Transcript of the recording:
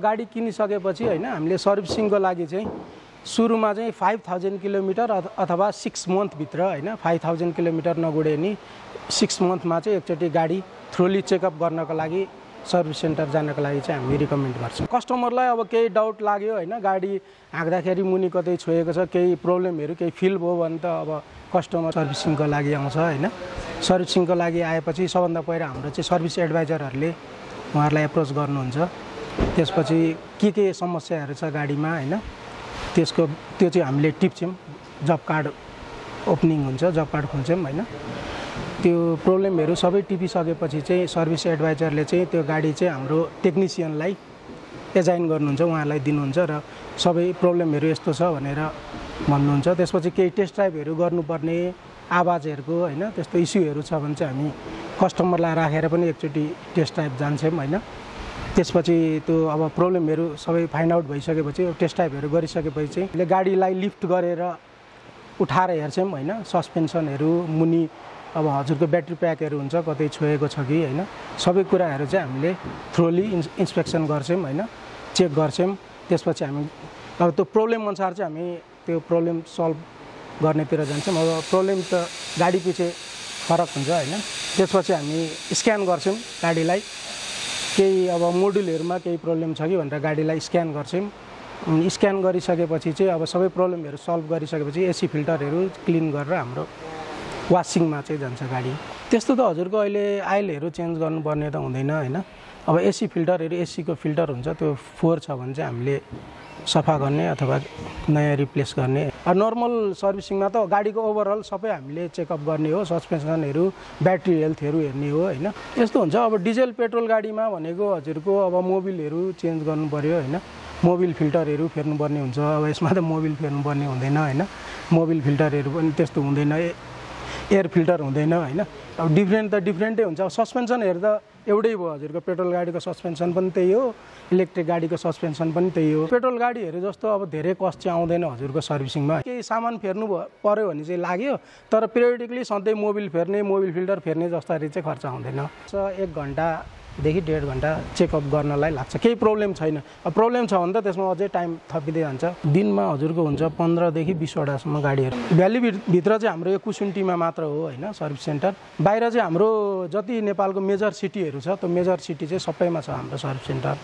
गाडी किनिसकेपछि होइन हामीले सर्भिसिङको लागि चाहिँ सुरुमा चाहिँ फाइभ थाउजन्ड किलोमिटर अथ- अथवा सिक्स मन्थभित्र होइन फाइभ थाउजन्ड किलोमिटर नगुडे नि सिक्स मन्थमा चाहिँ एकचोटि गाडी थ्रोली चेकअप गर्नको लागि सर्भिस सेन्टर जानको लागि चाहिँ हामी रिकमेन्ड गर्छौँ। कस्टमरलाई अब केही डाउट लाग्यो होइन गाडी हाँक्दाखेरि मुनि कतै छोएको छ केही प्रब्लमहरू केही फिल भयो भने त अब कस्टमर सर्भिसिङको लागि आउँछ होइन। सर्भिसिङको लागि आएपछि सबभन्दा पहिला हाम्रो चाहिँ सर्भिस एडभाइजरहरूले उहाँहरूलाई एप्रोच गर्नुहुन्छ। त्यसपछि के के समस्याहरू छ गाडीमा होइन? त्यसको त्यो चाहिँ हामीले टिप्छौँ। जब कार्ड ओपनिङ हुन्छ जब कार्ड खोल्छौँ होइन? त्यो प्रब्लमहरू सबै टिपिसकेपछि चाहिँ सर्भिस एडभाइजरले चाहिँ त्यो गाडी चाहिँ हाम्रो टेक्निसियनलाई एजाइन गर्नुहुन्छ उहाँलाई दिनुहुन्छ र सबै प्रब्लमहरू यस्तो छ भनेर भन्नुहुन्छ। त्यसपछि केही टेस्ट ड्राइभहरू गर्नुपर्ने आवाजहरूको होइन? त्यस्तो इस्युहरू छ भने चाहिँ हामी कस्टमरलाई राखेर पनि एकचोटि टेस्ट ड्राइभ जान्छौँ होइन? त्यसपछि त्यो अब प्रब्लमहरू सबै फाइन्ड आउट भइसकेपछि टेस्ट ड्राइभहरू गरिसकेपछि चाहिँ गाडीलाई लिफ्ट गरेर उठाएर हेर्छौँ होइन? सस्पेन्सनहरू मुनि अब हजुरको ब्याट्री प्याकहरू हुन्छ कतै छोएको छ कि होइन? सबै कुराहरू चाहिँ हामीले थ्रोली इन्स इन्सपेक्सन गर्छौँ होइन? चेक गर्छौँ। त्यसपछि हामी अब त्यो प्रब्लम अनुसार चाहिँ हामी त्यो प्रब्लम सल्भ गर्नेतिर जान्छौँ। अब प्रब्लम त गाडी पछि फरक हुन्छ होइन? त्यसपछि हामी स्क्यान गर्छौँ गाडीलाई। केही अब मोडुलहरूमा केही प्रब्लम छ कि भनेर गाडीलाई स्क्यान गर्छौँ। स्क्यान गरिसकेपछि चाहिँ अब सबै प्रब्लमहरू सल्भ गरिसकेपछि एसी फिल्टरहरू क्लिन गरेर हाम्रो वासिङमा चाहिँ जान्छ गाडी। त्यस्तो त हजुरको अहिले आइलहरू चेन्ज गर्नुपर्ने त हुँदैन होइन? अब एसी फिल्टरहरू एसीको फिल्टर हुन्छ त्यो फोहोर छ भने चाहिँ हामीले सफा गर्ने अथवा नयाँ रिप्लेस गर्ने। नर्मल सर्भिसिङमा त गाडीको ओभरअल सबै हामीले चेकअप गर्ने हो सस्पेन्सनहरू ब्याट्री हेल्थहरू हेर्ने हो होइन? यस्तो हुन्छ। अब डिजेल पेट्रोल गाडीमा भनेको हजुरको अब मोबिलहरू चेन्ज गर्नु पऱ्यो होइन? मोबिल फिल्टरहरू फेर्नुपर्ने हुन्छ। अब यसमा त मोबिल फेर्नुपर्ने हुँदैन होइन? मोबिल फिल्टरहरू पनि त्यस्तो हुँदैन। एयर फिल्टर हुँदैन होइन? अब डिफ्रेन्ट त डिफ्रेन्टै हुन्छ। अब सस्पेन्सनहरू त एउटै भयो हजुरको। पेट्रोल गाडीको सस्पेन्सन पनि त्यही हो इलेक्ट्रिक गाडीको सस्पेन्सन पनि त्यही हो। पेट्रोल गाडीहरू जस्तो अब धेरै कस्ट चाहिँ आउँदैन हजुरको सर्भिसिङमा केही सामान फेर्नु पऱ्यो भने चाहिँ लाग्यो तर पिरियडिकली सधैँ मोबिल फेर्ने मोबिल फिल्टर फेर्ने जसरी चाहिँ खर्च आउँदैन। एक घन्टादेखि डेढ घन्टा चेकअप गर्नलाई लाग्छ। केही प्रब्लम छैन। प्रब्लम छ भने त त्यसमा अझै टाइम थपिँदै जान्छ। दिनमा हजुरको हुन्छ पन्ध्रदेखि बिसवटासम्म गाडीहरू। भ्यालीभित्र चाहिँ हाम्रो यो कुसुन्टीमा मात्र हो होइन सर्भिस सेन्टर। बाहिर चाहिँ हाम्रो जति नेपालको मेजर सिटीहरू छ त्यो मेजर सिटी चाहिँ सबैमा छ हाम्रो सर्भिस सेन्टर।